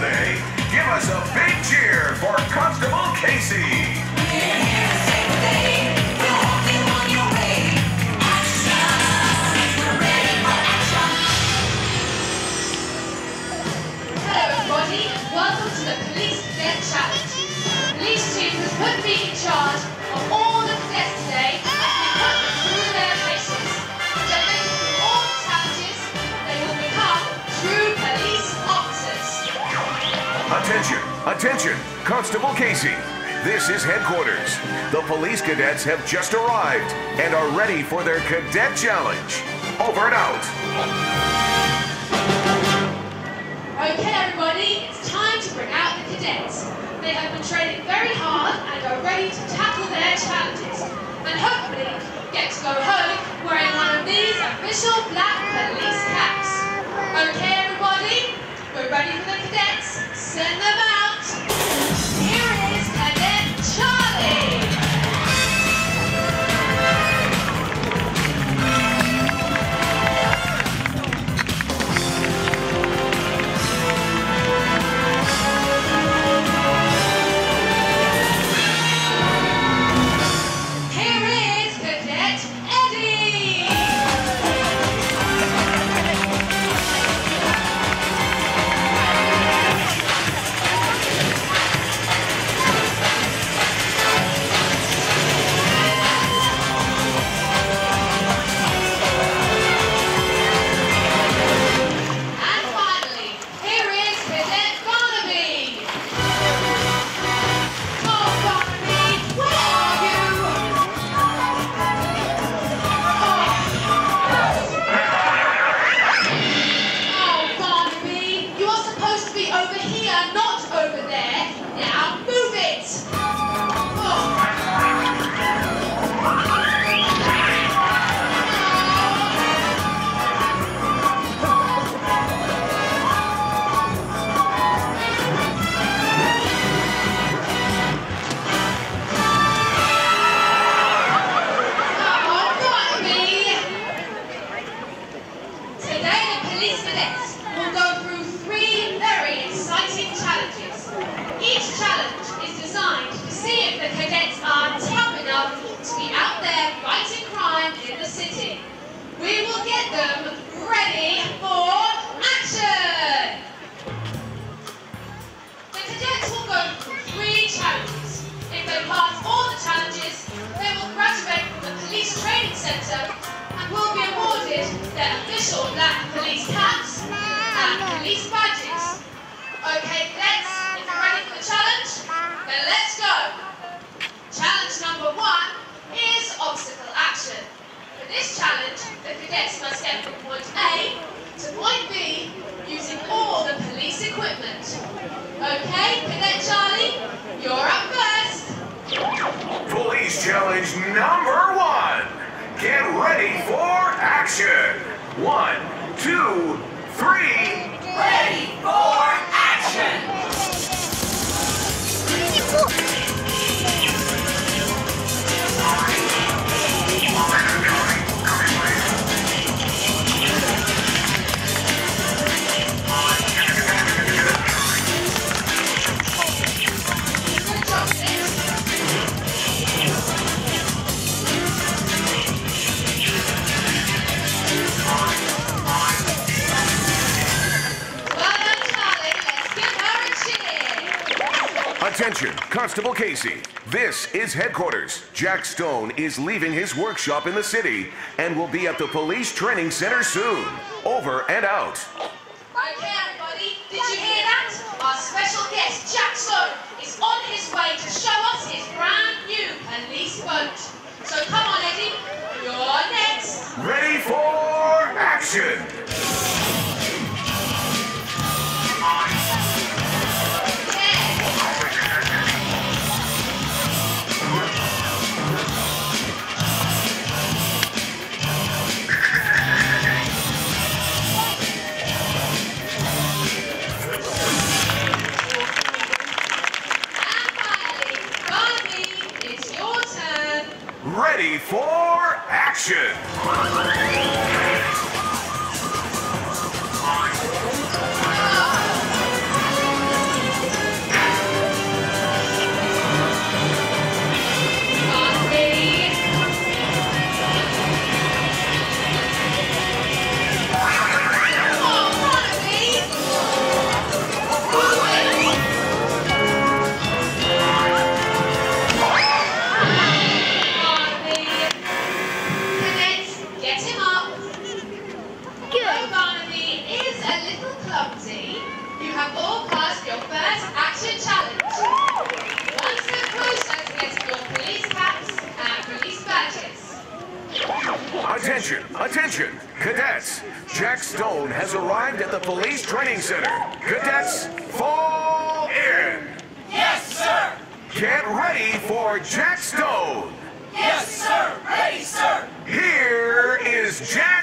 today, give us a big cheer for Constable Casey. Welcome to the Police Cadet Challenge. Police has put me in charge Attention, attention, Constable Casey. This is headquarters. The police cadets have just arrived and are ready for their cadet challenge. Over and out. Okay everybody, it's time to bring out the cadets. They have been training very hard and are ready to tackle their challenges. And hopefully get to go home wearing one of these official black police caps. Okay everybody, we're ready for the cadets. Send them Each challenge is designed to see if the cadets are tough enough to be out there fighting crime in the city. We will get them ready for action! The cadets will go through three challenges. If they pass all the challenges, they will graduate from the police training centre and will be awarded their official black police caps and police badges. Okay, cadets, if you're ready for the challenge, then let's go. Challenge number one is obstacle action. For this challenge, the cadets must get from point A to point B using all the police equipment. Okay, Cadet Charlie, you're up first. Police challenge number one. Get ready for action. One, two, three. Ready for action. Attention, Constable Casey. This is headquarters. Jack Stone is leaving his workshop in the city and will be at the police training center soon. Over and out. Okay, everybody, did you hear that? Our special guest, Jack Stone, is on his way to show us his brand new police boat. So come on, Eddie, you're next. Ready for action. Attention, attention, cadets. Jack Stone has arrived at the Police Training Center. Cadets, fall in. Yes, sir. Get ready for Jack Stone. Yes, sir. Ready, sir. Here is Jack.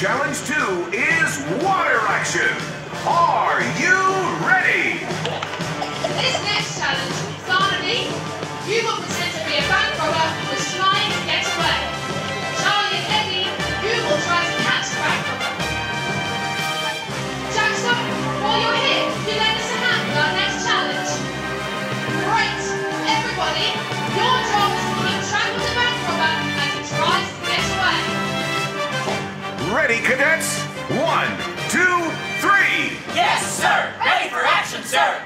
Challenge 2 is water action. Are you ready? This next challenge is Barnaby. You will pretend to be a bank robber Ready, cadets? One, two, three! Yes, sir! Ready for action, sir!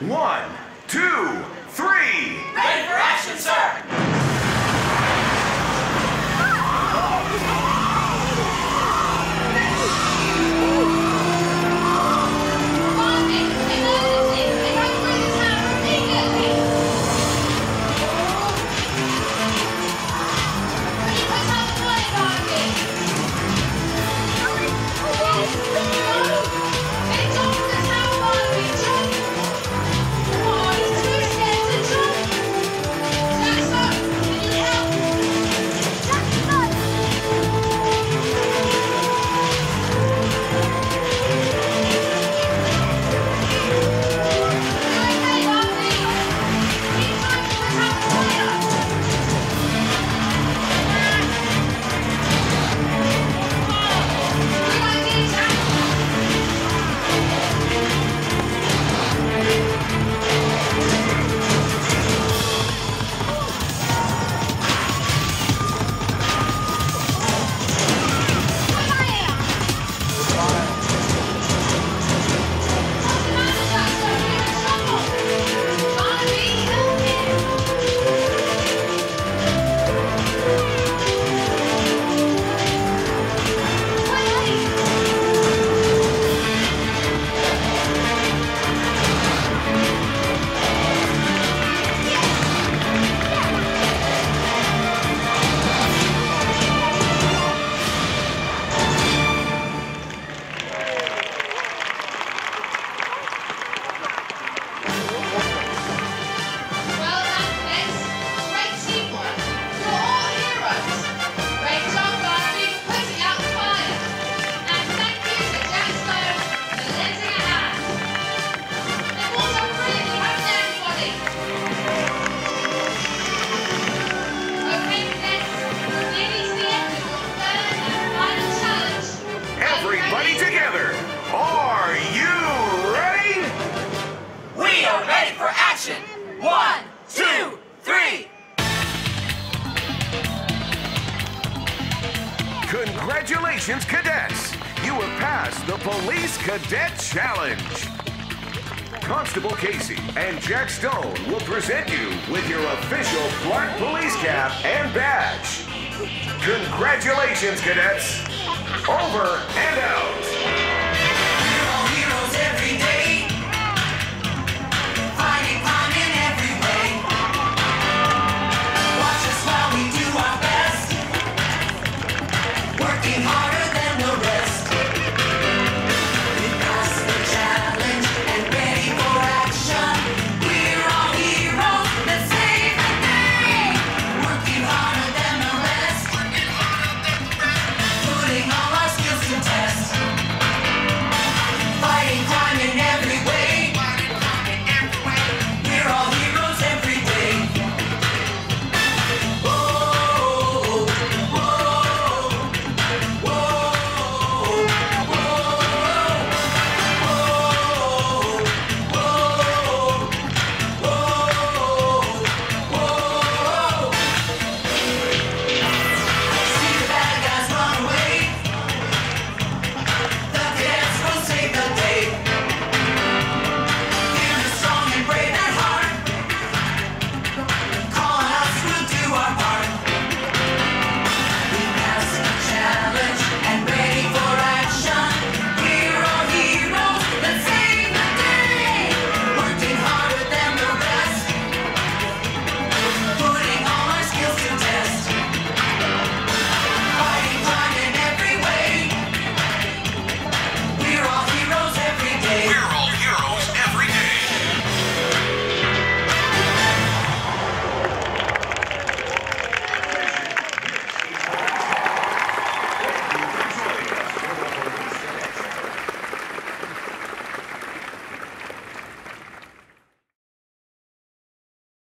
One, two, and Jack Stone will present you with your official Clark police cap and badge. Congratulations, cadets. Over and out.